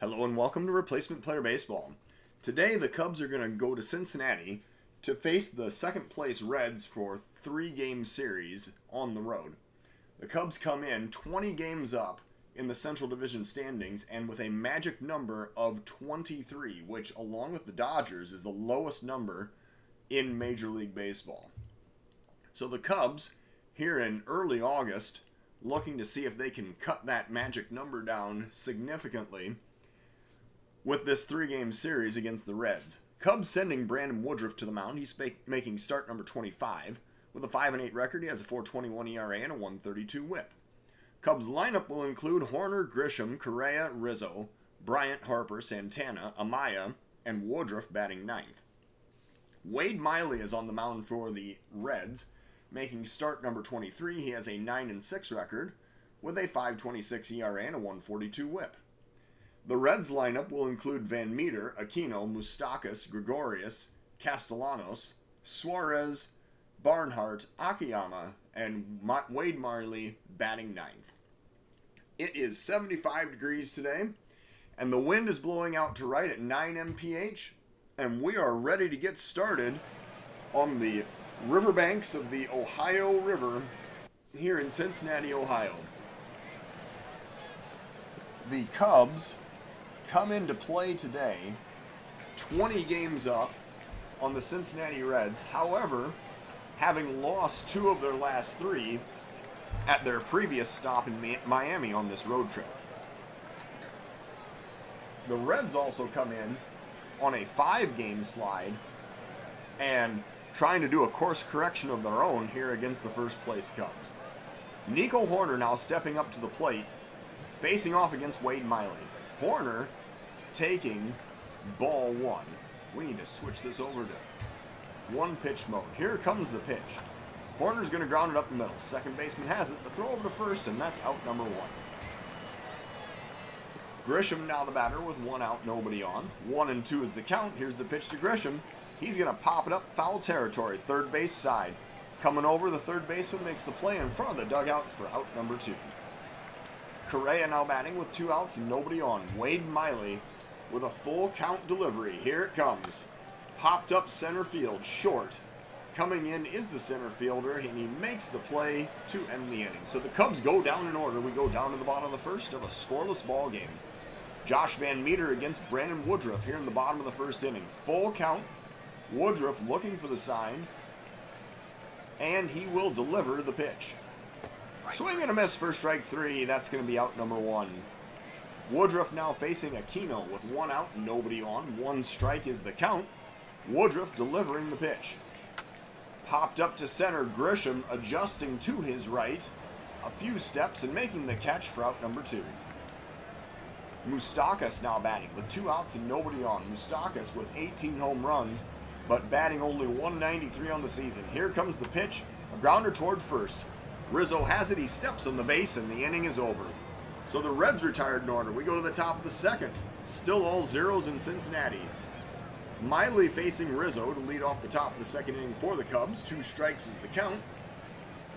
Hello and welcome to Replacement Player Baseball. Today the Cubs are going to go to Cincinnati to face the second place Reds for three game series on the road. The Cubs come in 20 games up in the Central Division standings and with a magic number of 23, which along with the Dodgers is the lowest number in Major League Baseball. So the Cubs here in early August looking to see if they can cut that magic number down significantly with this three game series against the Reds. Cubs sending Brandon Woodruff to the mound. He's making start number 25. With a 5 and 8 record, he has a 4.21 ERA and a 132 whip. Cubs lineup will include Hoerner, Grisham, Correa, Rizzo, Bryant, Harper, Santana, Amaya, and Woodruff batting ninth. Wade Miley is on the mound for the Reds, making start number 23. He has a 9 and 6 record with a 5.26 ERA and a 142 whip. The Reds lineup will include Van Meter, Aquino, Moustakas, Gregorius, Castellanos, Suarez, Barnhart, Akiyama, and Wade Miley batting ninth. It is 75 degrees today, and the wind is blowing out to right at 9 mph, and we are ready to get started on the riverbanks of the Ohio River here in Cincinnati, Ohio. The Cubs come into play today 20 games up on the Cincinnati Reds. However, having lost two of their last three at their previous stop in Miami on this road trip. The Reds also come in on a five game slide and trying to do a course correction of their own here against the first place Cubs. Nico Hoerner now stepping up to the plate, facing off against Wade Miley. Hoerner taking ball one. We need to switch this over to one pitch mode. Here comes the pitch. Hoerner's going to ground it up the middle. Second baseman has it. The throw over to first, and that's out number one. Grisham now the batter with one out, nobody on. One and two is the count. Here's the pitch to Grisham. He's going to pop it up foul territory, third base side. Coming over, the third baseman makes the play in front of the dugout for out number two. Correa now batting with two outs nobody on. Wade Miley with a full count delivery. Here it comes. Popped up center field, short. Coming in is the center fielder, and he makes the play to end the inning. So the Cubs go down in order. We go down to the bottom of the first of a scoreless ball game. Josh Van Meter against Brandon Woodruff here in the bottom of the first inning. Full count. Woodruff looking for the sign, and he will deliver the pitch. Swing and a miss for strike three. That's going to be out number one. Woodruff now facing Aquino with one out nobody on. One strike is the count. Woodruff delivering the pitch. Popped up to center, Grisham adjusting to his right. A few steps and making the catch for out number two. Moustakas now batting with two outs and nobody on. Moustakas with 18 home runs, but batting only 193 on the season. Here comes the pitch, a grounder toward first. Rizzo has it, he steps on the base, and the inning is over. So the Reds retired in order. We go to the top of the second. Still all zeros in Cincinnati. Miley facing Rizzo to lead off the top of the second inning for the Cubs. Two strikes is the count.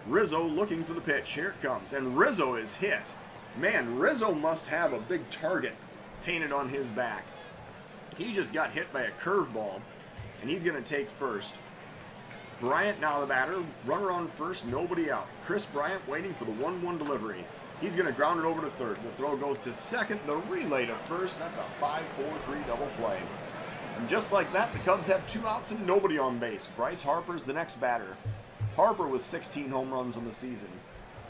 Rizzo looking for the pitch. Here it comes. And Rizzo is hit. Man, Rizzo must have a big target painted on his back. He just got hit by a curveball, and he's going to take first. Bryant now the batter. Runner on first, nobody out. Kris Bryant waiting for the 1 1 delivery. He's going to ground it over to third. The throw goes to second. The relay to first. That's a 5 4 3 double play. And just like that, the Cubs have two outs and nobody on base. Bryce Harper's the next batter. Harper with 16 home runs on the season.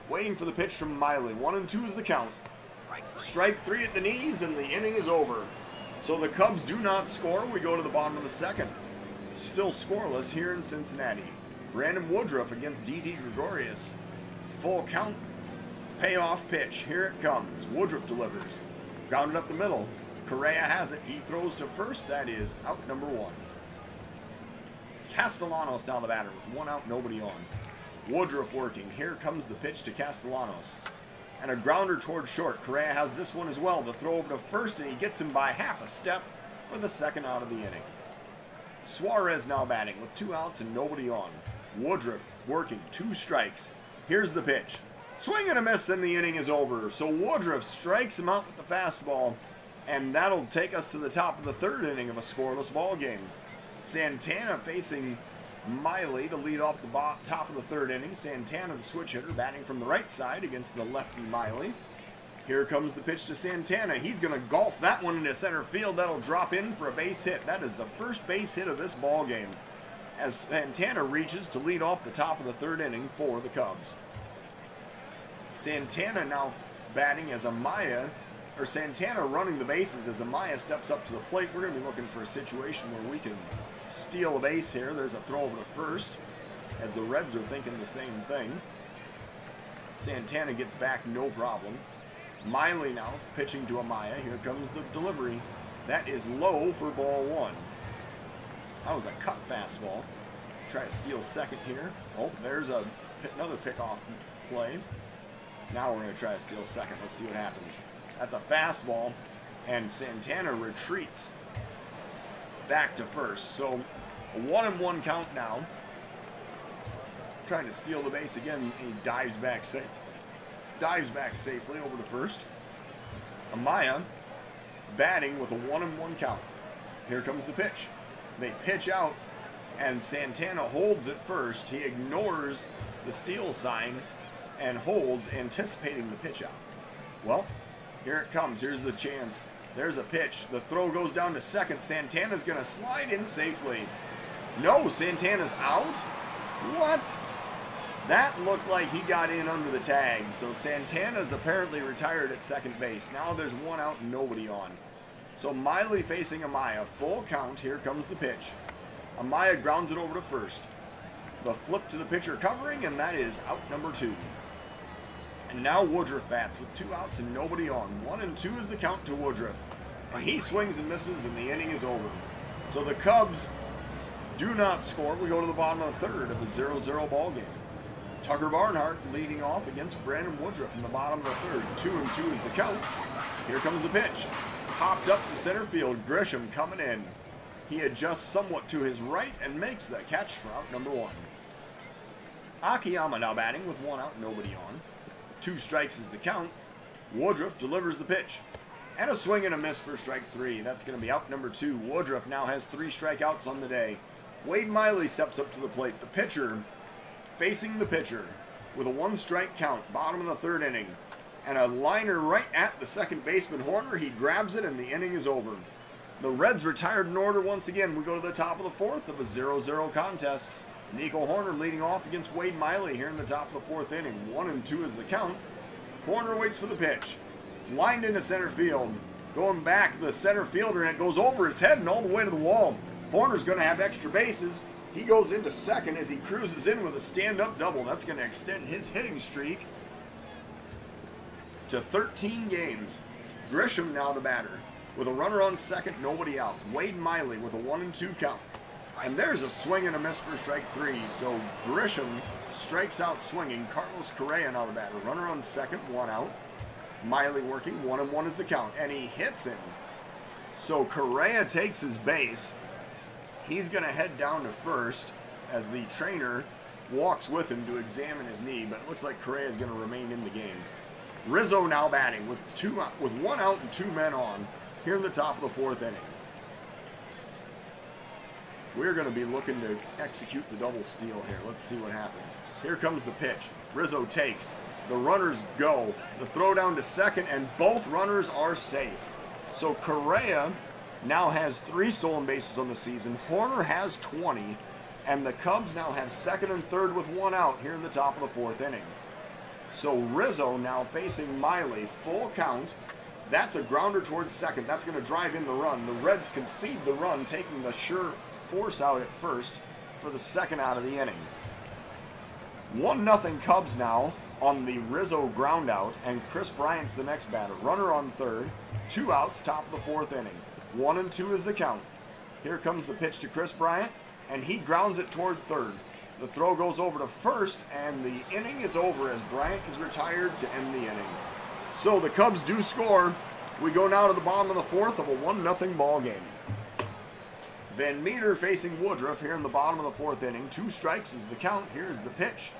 Waiting for the pitch from Miley. One and two is the count. Strike three at the knees, and the inning is over. So the Cubs do not score. We go to the bottom of the second. Still scoreless here in Cincinnati. Brandon Woodruff against Didi Gregorius. Full count Payoff pitch. Here it comes. Woodruff delivers. Grounded up the middle. Correa has it. He throws to first. That is out number one. Castellanos down the batter with one out, nobody on. Woodruff working. Here comes the pitch to Castellanos. And a grounder toward short. Correa has this one as well. The throw over to first, and he gets him by half a step for the second out of the inning. Suarez now batting with two outs and nobody on. Woodruff working. Two strikes. Here's the pitch. Swing and a miss, and the inning is over. So Woodruff strikes him out with the fastball. And that'll take us to the top of the third inning of a scoreless ball game. Santana facing Miley to lead off the top of the third inning. Santana, the switch hitter, batting from the right side against the lefty Miley. Here comes the pitch to Santana. He's going to golf that one into center field. That'll drop in for a base hit. That is the first base hit of this ball game. As Santana reaches to lead off the top of the third inning for the Cubs. Santana now batting as Amaya, or Santana running the bases as Amaya steps up to the plate. We're going to be looking for a situation where we can steal a base here. There's a throw over to first, as the Reds are thinking the same thing. Santana gets back no problem. Miley now pitching to Amaya. Here comes the delivery. That is low for ball one. That was a cut fastball. Try to steal second here. Oh, there's a another pickoff play. Now we're going to try to steal second. Let's see what happens. That's a fastball, and Santana retreats back to first. So a one and one count now. Trying to steal the base again. He dives back safe. Dives back safely over to first. Amaya batting with a one and one count. Here comes the pitch. They pitch out, and Santana holds at first. He ignores the steal sign and holds, anticipating the pitch out. Well, here it comes. Here's the chance. There's a pitch. The throw goes down to second. Santana's going to slide in safely. No, Santana's out? What? That looked like he got in under the tag. So Santana's apparently retired at second base. Now there's one out and nobody on. So Miley facing Amaya. Full count. Here comes the pitch. Amaya grounds it over to first. The flip to the pitcher covering, and that is out number two. And now Woodruff bats with two outs and nobody on. One and two is the count to Woodruff. And he swings and misses, and the inning is over. So the Cubs do not score. We go to the bottom of the third of the 0 0 ball game. Tucker Barnhart leading off against Brandon Woodruff in the bottom of the third. Two and two is the count. Here comes the pitch. Popped up to center field. Grisham coming in. He adjusts somewhat to his right and makes the catch for out number one. Akiyama now batting with one out, nobody on. Two strikes is the count. Woodruff delivers the pitch. And a swing and a miss for strike three. That's going to be out number two. Woodruff now has three strikeouts on the day. Wade Miley steps up to the plate. The pitcher facing the pitcher with a one strike count, bottom of the third inning. And a liner right at the second baseman Hoerner. He grabs it and the inning is over. The Reds retired in order once again. We go to the top of the fourth of a 0 0 contest. Nico Hoerner leading off against Wade Miley here in the top of the fourth inning. One and two is the count. Hoerner waits for the pitch. Lined into center field. Going back, the center fielder, and it goes over his head and all the way to the wall. Hoerner's going to have extra bases. He goes into second as he cruises in with a stand-up double. That's going to extend his hitting streak to 13 games. Grisham now the batter. With a runner on second, nobody out. Wade Miley with a one and two count. And there's a swing and a miss for strike three. So Grisham strikes out swinging. Carlos Correa now the batter. Runner on second, one out. Miley working, one and one is the count. And he hits him. So Correa takes his base. He's going to head down to first as the trainer walks with him to examine his knee. But it looks like Correa is going to remain in the game. Rizzo now batting with two with one out and two men on here in the top of the fourth inning. We're going to be looking to execute the double steal here. Let's see what happens. Here comes the pitch. Rizzo takes. The runners go. The throw down to second, and both runners are safe. So Correa now has three stolen bases on the season. Hoerner has 20, and the Cubs now have second and third with one out here in the top of the fourth inning. So Rizzo now facing Miley, full count. That's a grounder towards second. That's going to drive in the run. The Reds concede the run, taking the sure force out at first for the second out of the inning. 1 0 Cubs now on the Rizzo ground out, and Kris Bryant's the next batter. Runner on third, two outs, top of the fourth inning. One and two is the count. Here comes the pitch to Kris Bryant, and he grounds it toward third. The throw goes over to first, and the inning is over as Bryant is retired to end the inning. So the Cubs do score. We go now to the bottom of the fourth of a 1 0 ball game. Van Meter facing Woodruff here in the bottom of the fourth inning. Two strikes is the count. Here's the pitch.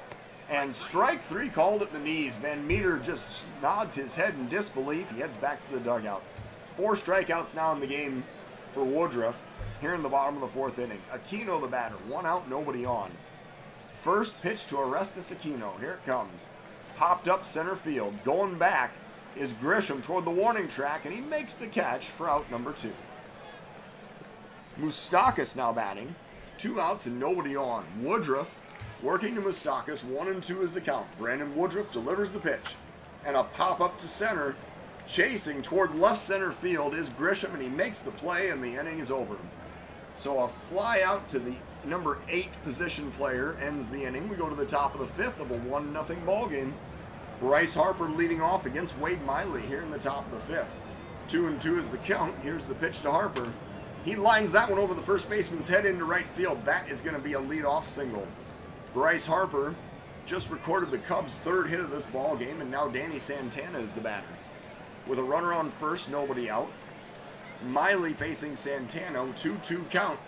And strike three called at the knees. Van Meter just nods his head in disbelief. He heads back to the dugout. Four strikeouts now in the game for Woodruff here in the bottom of the fourth inning. Aquino the batter, one out, nobody on. First pitch to Orestes Aquino. Here it comes. Popped up center field. Going back is Grisham toward the warning track, and he makes the catch for out number two. Moustakas now batting. Two outs and nobody on. Woodruff working to Moustakas. One and two is the count. Brandon Woodruff delivers the pitch. And a pop up to center. Chasing toward left center field is Grisham, and he makes the play, and the inning is over. So a fly out to the number eight position player ends the inning. We go to the top of the fifth of a 1 0 ball game. Bryce Harper leading off against Wade Miley here in the top of the fifth. Two and two is the count. Here's the pitch to Harper. He lines that one over the first baseman's head into right field. That is going to be a leadoff single. Bryce Harper just recorded the Cubs' third hit of this ball game, and now Danny Santana is the batter. With a runner on first, nobody out. Miley facing Santana, 2-2 count.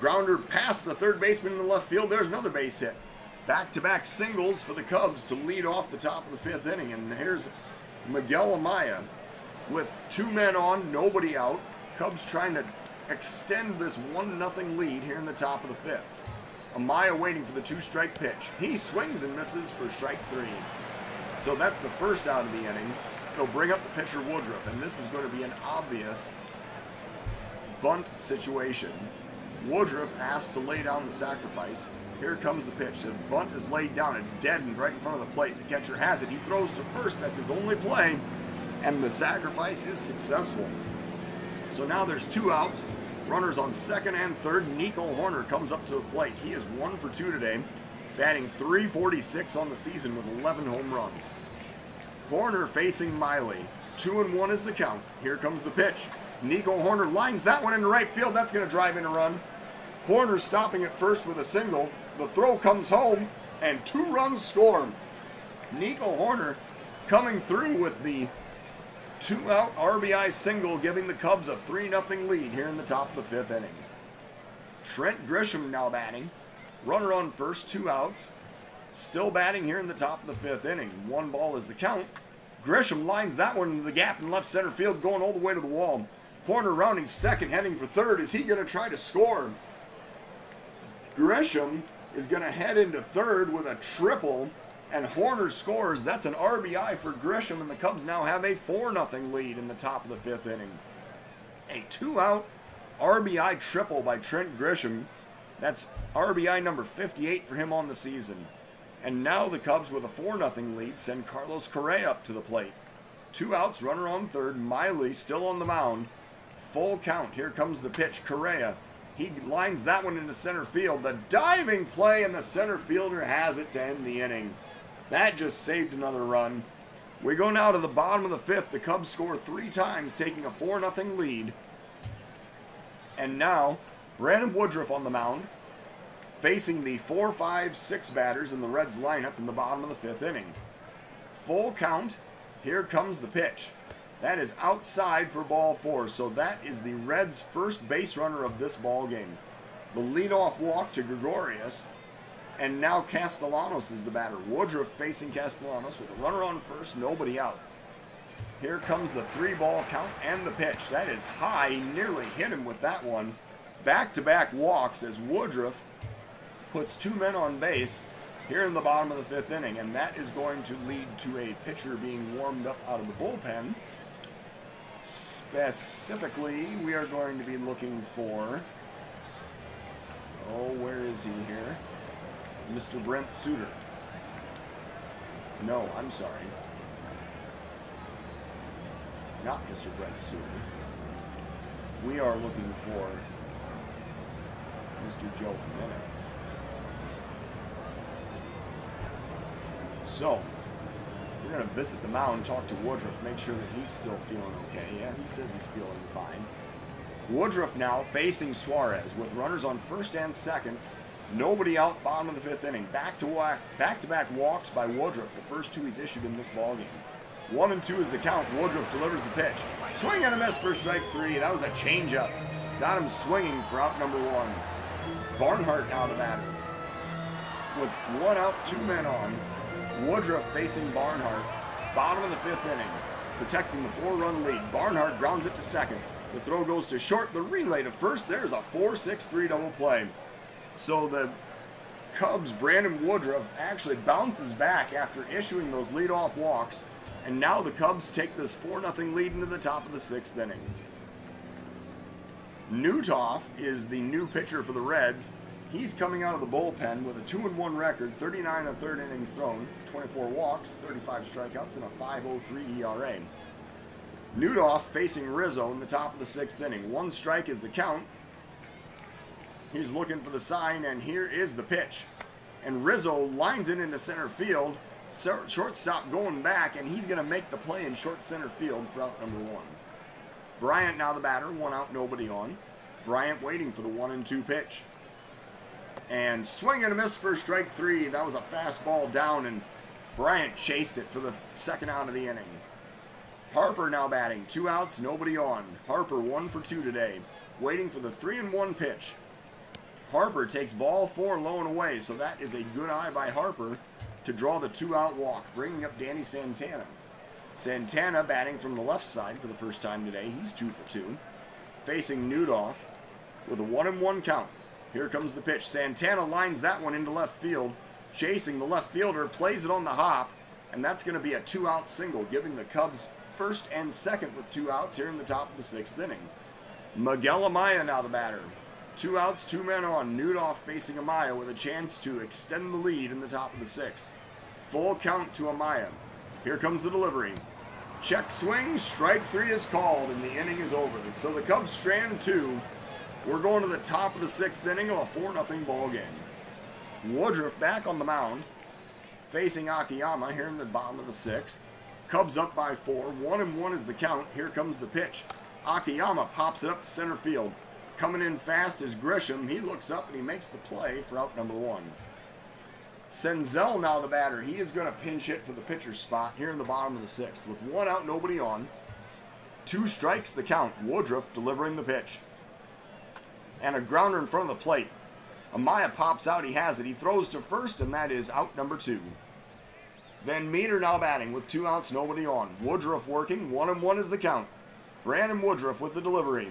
Grounder past the third baseman in the left field. There's another base hit. Back-to-back singles for the Cubs to lead off the top of the fifth inning. And here's Miguel Amaya with two men on, nobody out. Cubs trying to extend this 1-0 lead here in the top of the fifth. Amaya waiting for the two-strike pitch. He swings and misses for strike three. So that's the first out of the inning. It'll bring up the pitcher Woodruff, and this is going to be an obvious bunt situation. Woodruff asked to lay down the sacrifice. Here comes the pitch. The bunt is laid down. It's dead and right in front of the plate. The catcher has it. He throws to first. That's his only play. And the sacrifice is successful. So now there's two outs. Runners on second and third. Nico Hoerner comes up to the plate. He is one for two today, batting 346 on the season with 11 home runs. Hoerner facing Miley. Two and one is the count. Here comes the pitch. Nico Hoerner lines that one into right field. That's going to drive in a run. Hoerner stopping at first with a single. The throw comes home, and two runs score. Nico Hoerner coming through with the two out RBI single, giving the Cubs a 3 0 lead here in the top of the fifth inning. Trent Grisham now batting. Runner on first, two outs. Still batting here in the top of the fifth inning. One ball is the count. Grisham lines that one into the gap in left center field, going all the way to the wall. Hoerner rounding second, heading for third. Is he going to try to score? Grisham is going to head into third with a triple, and Hoerner scores. That's an RBI for Grisham, and the Cubs now have a 4 0 lead in the top of the fifth inning. A two out RBI triple by Trent Grisham. That's RBI number 58 for him on the season. And now the Cubs, with a 4 0 lead, send Carlos Correa up to the plate. Two outs, runner on third. Miley still on the mound. Full count. Here comes the pitch. Correa. He lines that one into center field. The diving play, and the center fielder has it to end the inning. That just saved another run. We go now to the bottom of the fifth. The Cubs score three times, taking a 4 0 lead. And now, Brandon Woodruff on the mound, facing the 4 5 6 batters in the Reds lineup in the bottom of the fifth inning. Full count. Here comes the pitch. That is outside for ball four. So that is the Reds' first base runner of this ball game. The leadoff walk to Gregorius. And now Castellanos is the batter. Woodruff facing Castellanos with a runner on first, nobody out. Here comes the three ball count and the pitch. That is high. He nearly hit him with that one. Back to back walks as Woodruff puts two men on base here in the bottom of the fifth inning. And that is going to lead to a pitcher being warmed up out of the bullpen. Specifically, we are going to be looking for. Oh, where is he here? Mr. Brent Suter. No, I'm sorry. Not Mr. Brent Suter. We are looking for Mr. Joe Jimenez. So, we're going to visit the mound, talk to Woodruff, make sure that he's still feeling okay. Yeah, he says he's feeling fine. Woodruff now facing Suarez with runners on first and second. Nobody out, bottom of the fifth inning. Back to back, back to back walks by Woodruff, the first two he's issued in this ball game. One and two is the count. Woodruff delivers the pitch. Swing and a miss for strike three. That was a changeup. Got him swinging for out number one. Barnhart now the batter. With one out, two men on. Woodruff facing Barnhart. Bottom of the fifth inning. protecting the four-run lead. Barnhart grounds it to second. The throw goes to short. The relay to first. There's a 4-6-3 double play. So the Cubs, Brandon Woodruff, actually bounces back after issuing those leadoff walks. And now the Cubs take this 4 0 lead into the top of the sixth inning. Newtoff is the new pitcher for the Reds. He's coming out of the bullpen with a 2 1 record, 39 and a third innings thrown, 24 walks, 35 strikeouts, and a 5.03 ERA. Newtoff facing Rizzo in the top of the sixth inning. One strike is the count. He's looking for the sign, and here is the pitch. And Rizzo lines it into center field. Shortstop going back, and he's going to make the play in short center field for out number one. Bryant now the batter, one out, nobody on. Bryant waiting for the one and two pitch. And swing and a miss for strike three. That was a fastball down, and Bryant chased it for the second out of the inning. Harper now batting, two outs, nobody on. Harper one for two today, waiting for the three and one pitch. Harper takes ball four low and away, so that is a good eye by Harper to draw the two out walk, bringing up Danny Santana. Santana batting from the left side for the first time today. He's two for two. Facing Newtoff with a one and one count. Here comes the pitch. Santana lines that one into left field. Chasing the left fielder, plays it on the hop, and that's going to be a two out single, giving the Cubs first and second with two outs here in the top of the sixth inning. Miguel Amaya now the batter. Two outs, two men on. Newtoff facing Amaya with a chance to extend the lead in the top of the sixth. Full count to Amaya. Here comes the delivery. Check swing, strike three is called, and the inning is over. So the Cubs strand two. We're going to the top of the sixth inning of a 4 0 ball game. Woodruff back on the mound, facing Akiyama here in the bottom of the sixth. Cubs up by four. One and one is the count. Here comes the pitch. Akiyama pops it up to center field. Coming in fast is Grisham. He looks up and he makes the play for out number one. Senzel now the batter. He is going to pinch hit for the pitcher's spot here in the bottom of the sixth. With one out, nobody on. Two strikes the count. Woodruff delivering the pitch. And a grounder in front of the plate. Amaya pops out. He has it. He throws to first, and that is out number two. Van Meter now batting with two outs, nobody on. Woodruff working. One and one is the count. Brandon Woodruff with the delivery.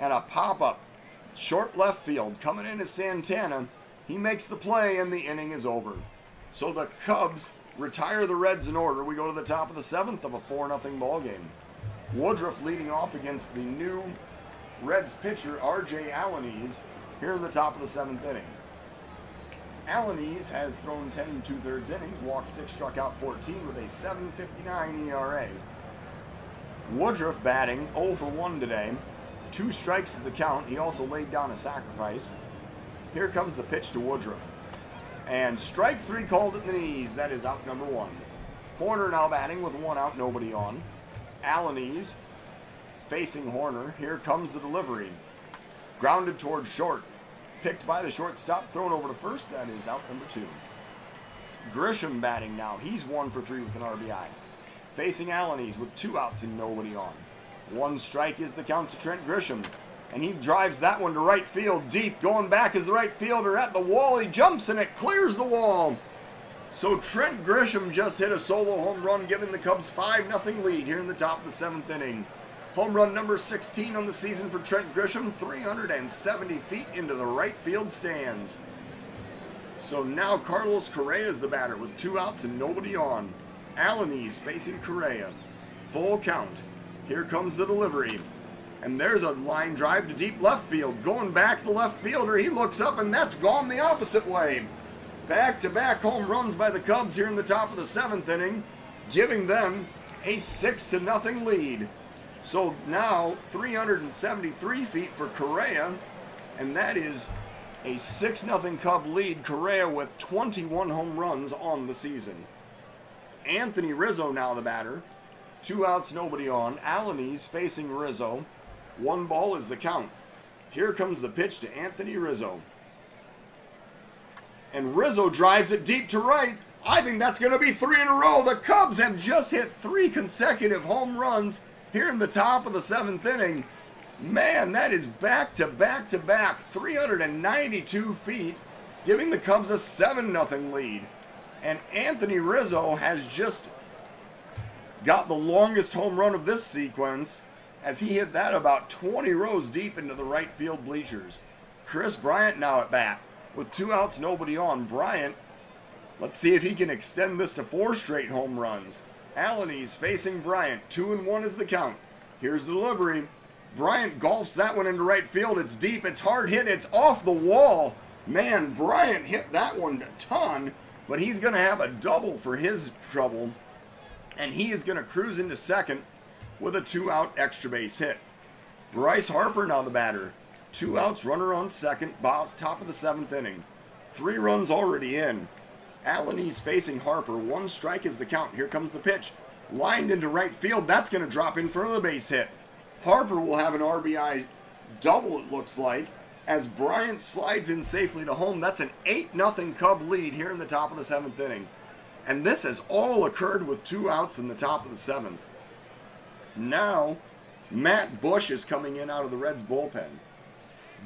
And a pop up. Short left field. Coming in is Santana. He makes the play, and the inning is over. So the Cubs retire the Reds in order. We go to the top of the seventh of a 4 0 ball game. Woodruff leading off against the new Reds pitcher, R.J. Alaniz, here in the top of the seventh inning. Alaniz has thrown 10 and two thirds innings, walked six, struck out 14 with a 7.59 ERA. Woodruff batting 0 for 1 today. Two strikes is the count. He also laid down a sacrifice. Here comes the pitch to Woodruff. And strike three called at the knees. That is out number one. Hoerner now batting with one out, nobody on. Alaniz facing Hoerner. Here comes the delivery. Grounded towards short. Picked by the shortstop, thrown over to first. That is out number two. Grisham batting now. He's one for three with an RBI. Facing Alaniz with two outs and nobody on. One strike is the count to Trent Grisham and he drives that one to right field deep. Going back is the right fielder at the wall. He jumps and it clears the wall. So Trent Grisham just hit a solo home run, giving the Cubs 5 0 lead here in the top of the seventh inning. Home run number 16 on the season for Trent Grisham, 370 feet into the right field stands. So now Carlos Correa is the batter with two outs and nobody on. Alaniz facing Correa. Full count. Here comes the delivery. And there's a line drive to deep left field. Going back the left fielder, he looks up and that's gone the opposite way. Back to back home runs by the Cubs here in the top of the seventh inning, giving them a 6 to nothing lead. So now 373 feet for Correa, and that is a 6 0 Cub lead. Correa with 21 home runs on the season. Anthony Rizzo now the batter. Two outs, nobody on. Alaniz facing Rizzo. One ball is the count. Here comes the pitch to Anthony Rizzo. And Rizzo drives it deep to right. I think that's going to be three in a row. The Cubs have just hit three consecutive home runs here in the top of the seventh inning. Man, that is back to back to back, 392 feet, giving the Cubs a 7 0 lead. And Anthony Rizzo has just got the longest home run of this sequence as he hit that about 20 rows deep into the right field bleachers. Kris Bryant now at bat. With two outs, nobody on. Bryant, let's see if he can extend this to four straight home runs. Alaniz facing Bryant. Two and one is the count. Here's the delivery. Bryant golfs that one into right field. It's deep. It's hard hit. It's off the wall. Man, Bryant hit that one a ton, but he's going to have a double for his trouble. And he is going to cruise into second with a two out extra base hit. Bryce Harper now the batter. Two outs, runner on second, top of the seventh inning. Three runs already in. Alaniz facing Harper. One strike is the count. Here comes the pitch. Lined into right field. That's going to drop in for the base hit. Harper will have an RBI double, it looks like, as Bryant slides in safely to home. That's an 8 0 Cub lead here in the top of the seventh inning. And this has all occurred with two outs in the top of the seventh. Now, Matt Bush is coming in out of the Reds bullpen.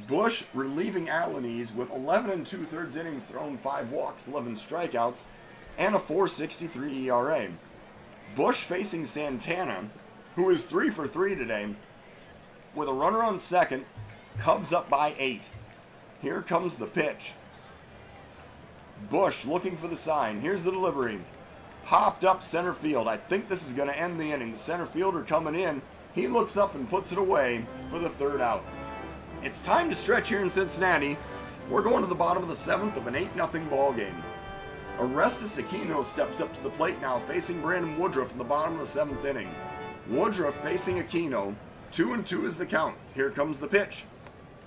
Bush relieving Alaniz with 11 and two thirds innings thrown, five walks, 11 strikeouts, and a 4.63 ERA. Bush facing Santana, who is three for three today, with a runner on second, Cubs up by eight. Here comes the pitch. Bush looking for the sign. Here's the delivery. Popped up center field. I think this is going to end the inning. The center fielder coming in. He looks up and puts it away for the third out. It's time to stretch here in Cincinnati. We're going to the bottom of the seventh of an 8 0 ball game. Orestes Aquino steps up to the plate now, facing Brandon Woodruff in the bottom of the seventh inning. Woodruff facing Aquino. Two and two is the count. Here comes the pitch.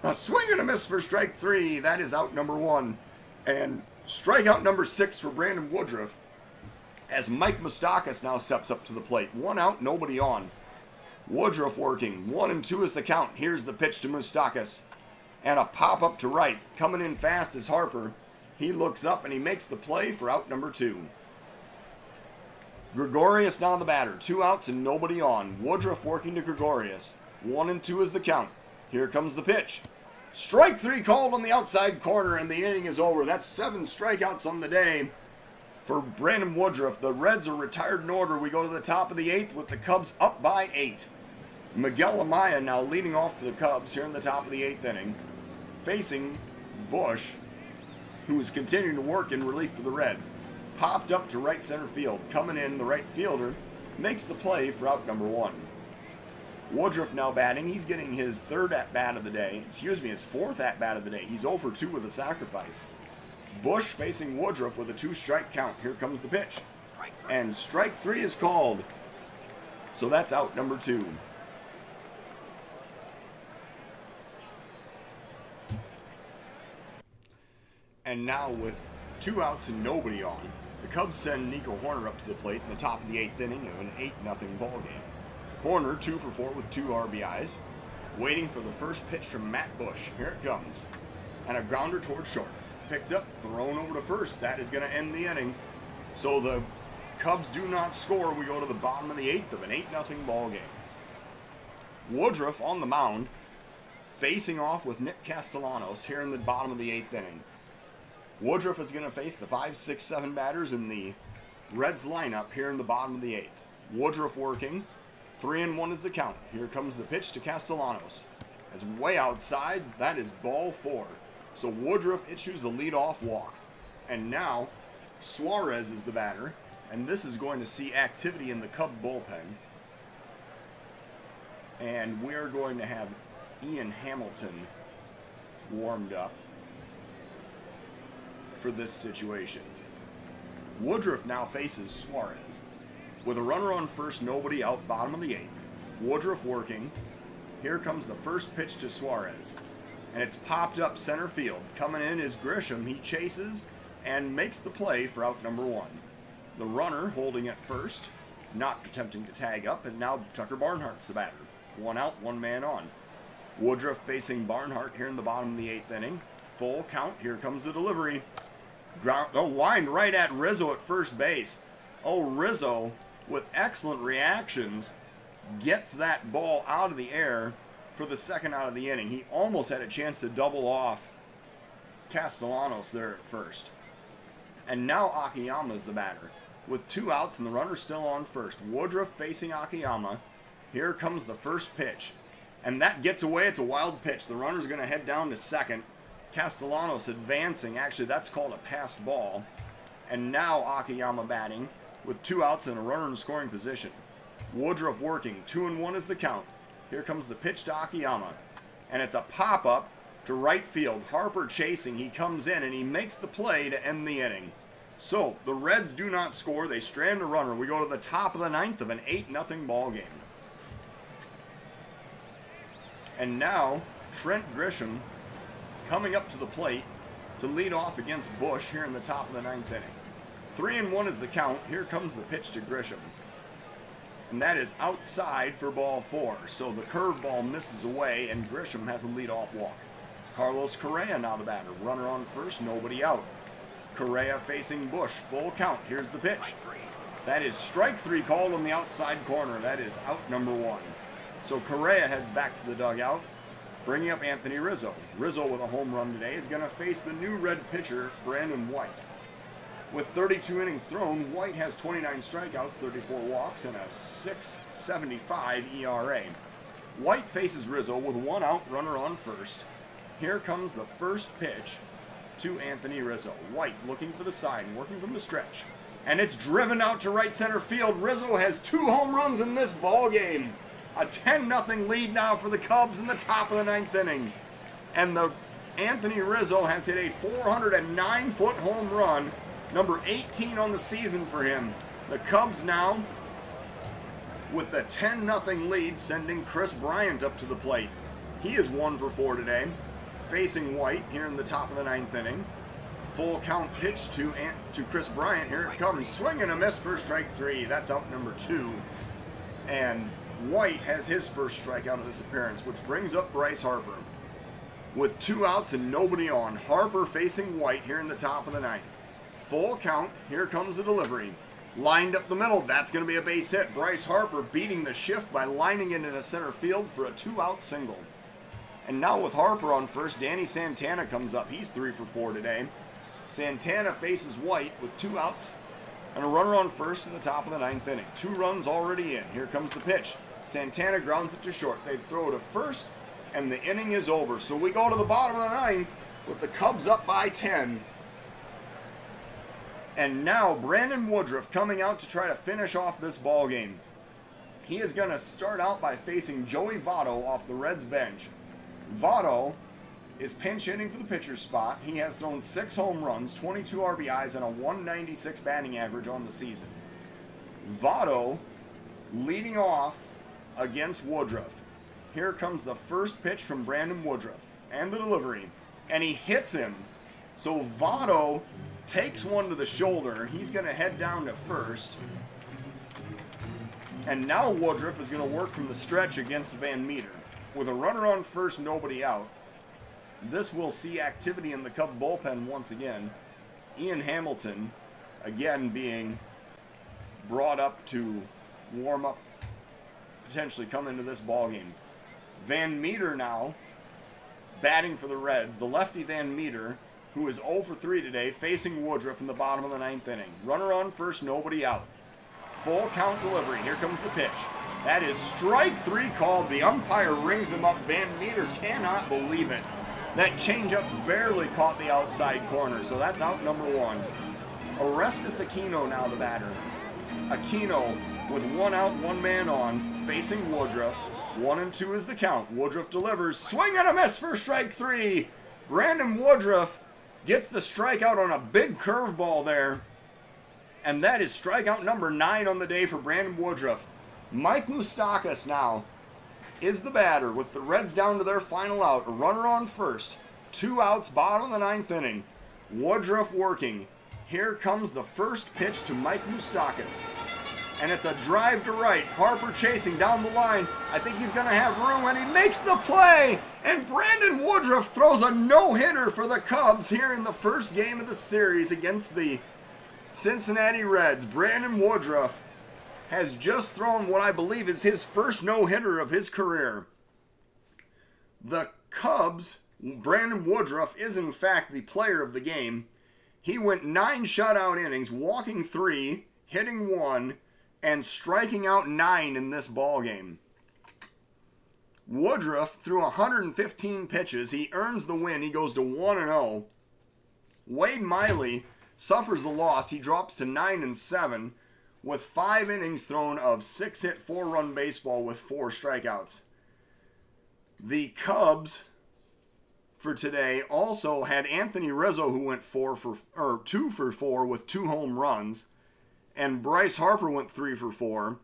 A swing and a miss for strike three. That is out number one. And strikeout number six for Brandon Woodruff as Mike Moustakas now steps up to the plate. One out, nobody on. Woodruff working. One and two is the count. Here's the pitch to Moustakas. And a pop up to right. Coming in fast is Harper. He looks up and he makes the play for out number two. Gregorius now the batter. Two outs and nobody on. Woodruff working to Gregorius. One and two is the count. Here comes the pitch. Strike three called on the outside corner, and the inning is over. That's seven strikeouts on the day for Brandon Woodruff. The Reds are retired in order. We go to the top of the eighth with the Cubs up by eight. Miguel Amaya now leading off for the Cubs here in the top of the eighth inning, facing Bush, who is continuing to work in relief for the Reds. Popped up to right center field. Coming in, the right fielder makes the play for out number one. Woodruff now batting. He's getting his third at bat of the day. Excuse me, his fourth at bat of the day. He's over 2 with a sacrifice. Bush facing Woodruff with a two strike count. Here comes the pitch. And strike three is called. So that's out number two. And now with two outs and nobody on, the Cubs send Nico Hoerner up to the plate in the top of the eighth inning of an 8 0 ball game. Hoerner, two for four with two RBIs, waiting for the first pitch from Matt Bush. Here it comes. And a grounder towards short. Picked up, thrown over to first. That is going to end the inning. So the Cubs do not score. We go to the bottom of the eighth of an 8 0 ball game. Woodruff on the mound, facing off with Nick Castellanos here in the bottom of the eighth inning. Woodruff is going to face the 5, 6, 7 batters in the Reds lineup here in the bottom of the eighth. Woodruff working. Three and one is the count. Here comes the pitch to Castellanos. It's way outside. That is ball four. So Woodruff issues the leadoff walk. And now Suarez is the batter. And this is going to see activity in the Cub bullpen. And we're going to have Ian Hamilton warmed up for this situation. Woodruff now faces Suarez. With a runner on first, nobody out, bottom of the eighth. Woodruff working. Here comes the first pitch to Suarez. And it's popped up center field. Coming in is Grisham. He chases and makes the play for out number one. The runner holding at first, not attempting to tag up, and now Tucker Barnhart's the batter. One out, one man on. Woodruff facing Barnhart here in the bottom of the eighth inning. Full count. Here comes the delivery. Ground, oh, lined right at Rizzo at first base. Oh, Rizzo, with excellent reactions, gets that ball out of the air for the second out of the inning. He almost had a chance to double off Castellanos there at first. And now Akiyama is the batter. with two outs and the runner still on first. Woodruff facing Akiyama. Here comes the first pitch. And that gets away. It's a wild pitch. The runner's going to head down to second. Castellanos advancing. Actually, that's called a passed ball. And now Akiyama batting with two outs and a runner in scoring position. Woodruff working. Two and one is the count. Here comes the pitch to Akiyama. And it's a pop up to right field. Harper chasing. He comes in and he makes the play to end the inning. So the Reds do not score. They strand a runner. We go to the top of the ninth of an 8 0 ball game. And now Trent Grisham coming up to the plate to lead off against Bush here in the top of the ninth inning. Three and one is the count. Here comes the pitch to Grisham. And that is outside for ball four. So the curveball misses away, and Grisham has a leadoff walk. Carlos Correa now the batter. Runner on first, nobody out. Correa facing Bush. Full count. Here's the pitch. That is strike three called on the outside corner. That is out number one. So Correa heads back to the dugout, bringing up Anthony Rizzo. Rizzo with a home run today is going to face the new red pitcher, Brandon White. With 32 innings thrown, White has 29 strikeouts, 34 walks, and a 6.75 ERA. White faces Rizzo with one out, runner on first. Here comes the first pitch to Anthony Rizzo. White looking for the side, working from the stretch. And it's driven out to right center field. Rizzo has two home runs in this ball game. A 10 0 lead now for the Cubs in the top of the ninth inning. And the Anthony Rizzo has hit a 409 foot home run, number 18 on the season for him. The Cubs now with the 10 0 lead, sending Kris Bryant up to the plate. He is one for four today, facing White here in the top of the ninth inning. Full count pitch to to Kris Bryant. Here it comes, swing and a miss for strike three. That's out number two. And White has his first strikeout of this appearance, which brings up Bryce Harper. With two outs and nobody on, Harper facing White here in the top of the ninth. Full count, here comes the delivery. Lined up the middle, that's going to be a base hit. Bryce Harper beating the shift by lining it in a center field for a two out single. And now with Harper on first, Danny Santana comes up. He's three for four today. Santana faces White with two outs and a runner on first in the top of the ninth inning. Two runs already in. Here comes the pitch. Santana grounds it to short. They throw to first, and the inning is over. So we go to the bottom of the ninth with the Cubs up by 10. And now Brandon Woodruff coming out to try to finish off this ball game. He is going to start out by facing Joey Votto off the Reds bench. Votto is pinch hitting for the pitcher's spot. He has thrown six home runs, 22 RBIs, and a 196 batting average on the season. Votto leading off against Woodruff. Here comes the first pitch from Brandon Woodruff and the delivery, and he hits him. So Votto takes one to the shoulder. He's going to head down to first. And now Woodruff is going to work from the stretch against Van Meter. With a runner on first, nobody out. This will see activity in the Cub bullpen once again. Ian Hamilton, again, being brought up to warm up, potentially come into this ball game. Van Meter now batting for the Reds. The lefty Van Meter, who is 0 for 3 today, facing Woodruff in the bottom of the ninth inning. Runner on first, nobody out. Full count delivery. Here comes the pitch. That is strike three called. The umpire rings him up. Van Meter cannot believe it. That changeup barely caught the outside corner, so that's out number one. Orestes Aquino now the batter. Aquino with one out, one man on, facing Woodruff. One and two is the count. Woodruff delivers. Swing and a miss for strike three. Brandon Woodruff gets the strikeout on a big curveball there. And that is strikeout number nine on the day for Brandon Woodruff. Mike Moustakas now is the batter with the Reds down to their final out. A runner on first. Two outs, bottom of the ninth inning. Woodruff working. Here comes the first pitch to Mike Moustakas. And it's a drive to right. Harper chasing down the line. I think he's going to have room, and he makes the play. And Brandon Woodruff throws a no hitter for the Cubs here in the first game of the series against the Cincinnati Reds. Brandon Woodruff has just thrown what I believe is his first no hitter of his career. The Cubs, Brandon Woodruff is in fact the player of the game. He went nine shutout innings, walking three. hitting one, and striking out nine in this ball game. Woodruff threw 115 pitches. He earns the win. He goes to 1 and 0. Wade Miley suffers the loss. He drops to 9 and 7 with 5 innings thrown of 6 hit 4 run baseball with 4 strikeouts. The Cubs for today also had Anthony Rizzo who went 4 for or 2 for 4 with 2 home runs and Bryce Harper went 3 for 4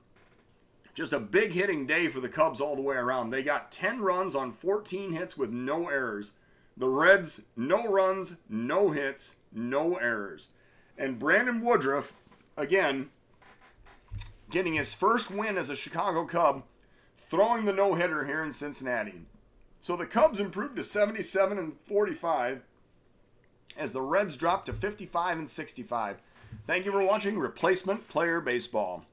just a big hitting day for the Cubs all the way around. They got 10 runs on 14 hits with no errors. The Reds, no runs, no hits, no errors. And Brandon Woodruff, again, getting his first win as a Chicago Cub, throwing the no hitter here in Cincinnati. So the Cubs improved to 77 and 45 as the Reds dropped to 55 and 65. Thank you for watching Replacement Player Baseball.